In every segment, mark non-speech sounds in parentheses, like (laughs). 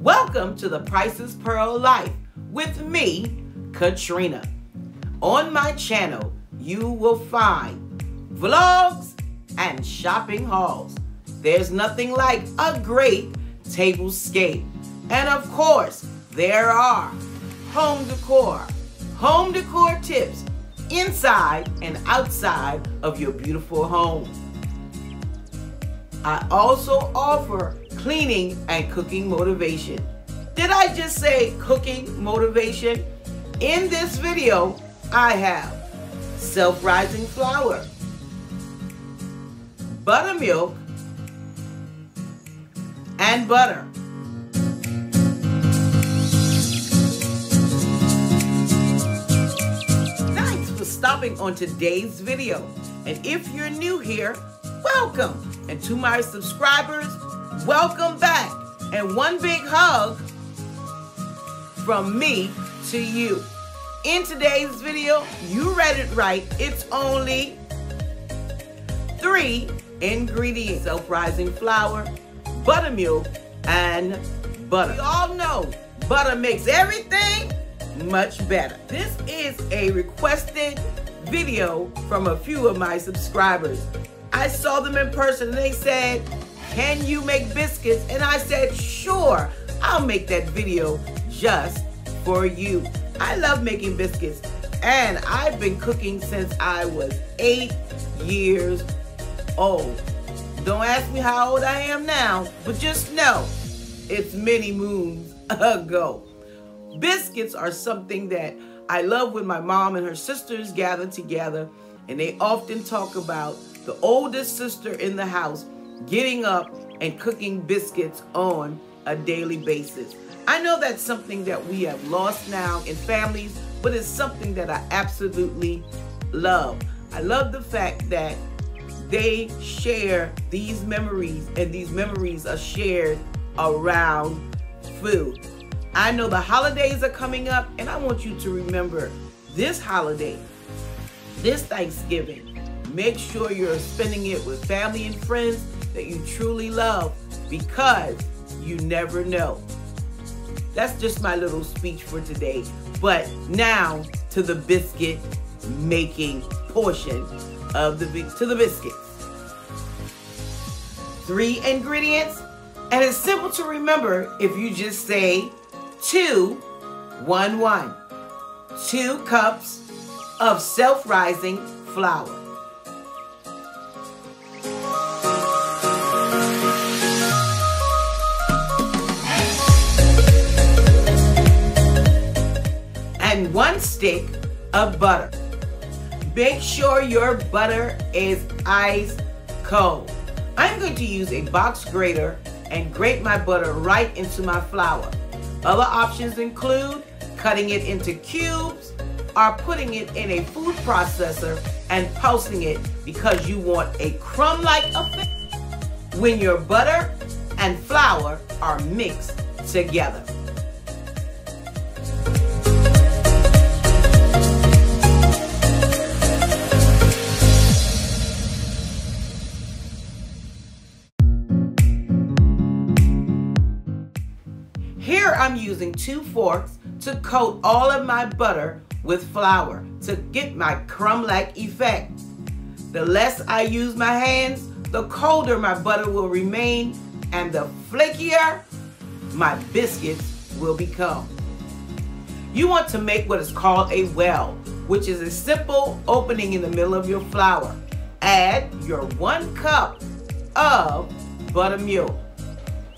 Welcome to the Price's Pearl Life with me, Katrena. On my channel, you will find vlogs and shopping hauls. There's nothing like a great tablescape. And of course, there are home decor, home decor tips inside and outside of your beautiful home. I also offer cleaning and cooking motivation. Did I just say cooking motivation? In this video, I have self-rising flour, buttermilk, and butter. Thanks for stopping on today's video. And if you're new here, welcome. And to my subscribers, welcome back. And one big hug from me to you. In today's video, you read it right. It's only three ingredients. Self-rising flour, buttermilk, and butter. We all know butter makes everything much better. This is a requested video from a few of my subscribers. I saw them in person and they said, can you make biscuits? And I said, sure, I'll make that video just for you. I love making biscuits and I've been cooking since I was eight years old. Don't ask me how old I am now, but just know it's many moons (laughs) ago. Biscuits are something that I love when my mom and her sisters gather together and they often talk about the oldest sister in the house getting up and cooking biscuits on a daily basis. I know that's something that we have lost now in families, but it's something that I absolutely love. I love the fact that they share these memories and these memories are shared around food. I know the holidays are coming up and I want you to remember this holiday, this Thanksgiving, make sure you're spending it with family and friends that you truly love because you never know. That's just my little speech for today. But now to the biscuit making portion of the to the biscuits. Three ingredients, and it's simple to remember if you just say two, one, one. Two cups of self-rising flour. And one stick of butter. Make sure your butter is ice cold. I'm going to use a box grater and grate my butter right into my flour. Other options include cutting it into cubes or putting it in a food processor and pulsing it because you want a crumb-like effect when your butter and flour are mixed together. Using two forks to coat all of my butter with flour to get my crumb-like effect. The less I use my hands, the colder my butter will remain and the flakier my biscuits will become. You want to make what is called a well, which is a simple opening in the middle of your flour. Add your one cup of buttermilk.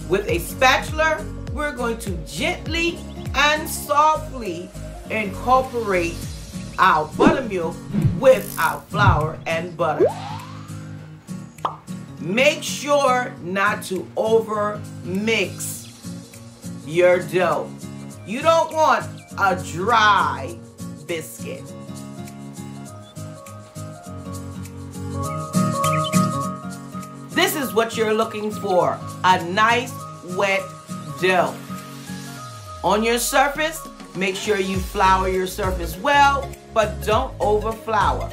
With a spatula, we're going to gently and softly incorporate our buttermilk with our flour and butter. Make sure not to over mix your dough. You don't want a dry biscuit. This is what you're looking for, a nice wet dough. On your surface, make sure you flour your surface well, but don't over flour.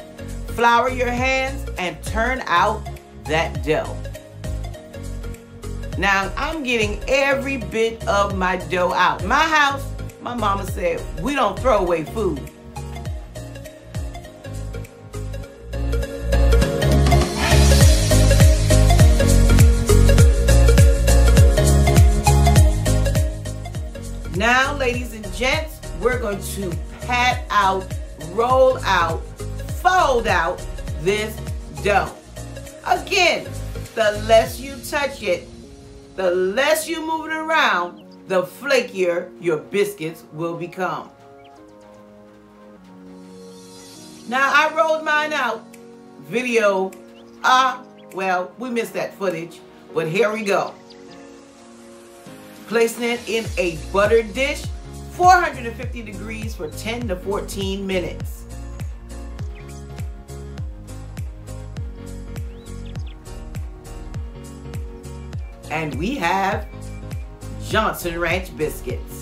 Flour your hands and turn out that dough. Now I'm getting every bit of my dough out. My house, my mama said, we don't throw away food. Now, ladies and gents, we're going to pat out, roll out, fold out this dough. Again, the less you touch it, the less you move it around, the flakier your biscuits will become. Now I rolled mine out. Video, ah, uh, well, we missed that footage, but here we go. Placing it in a buttered dish, 450 degrees for 10 to 14 minutes. and we have Johnson Ranch biscuits.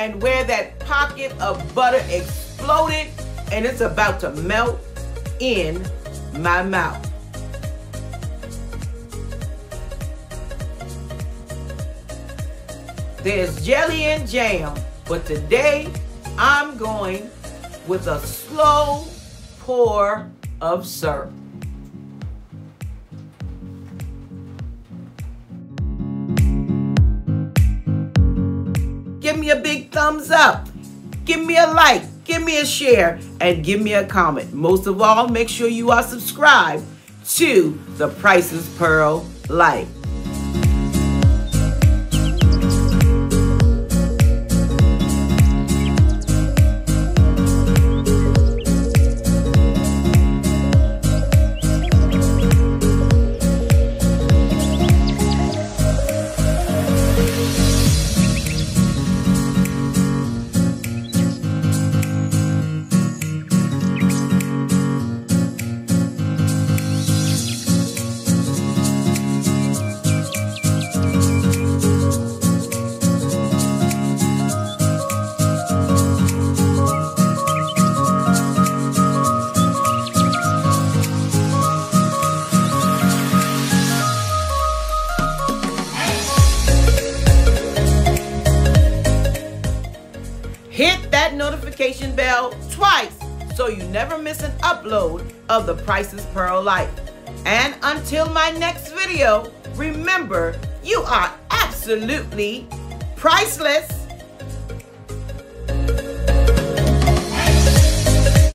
And where that pocket of butter exploded and it's about to melt in my mouth. There's jelly and jam, but today I'm going with a slow pour of syrup. Me a big thumbs up. Give me a like, give me a share, and give me a comment. Most of all, make sure you are subscribed to the Price's Pearl Life. So you never miss an upload of the Price's Pearl Life. And until my next video, remember, you are absolutely priceless.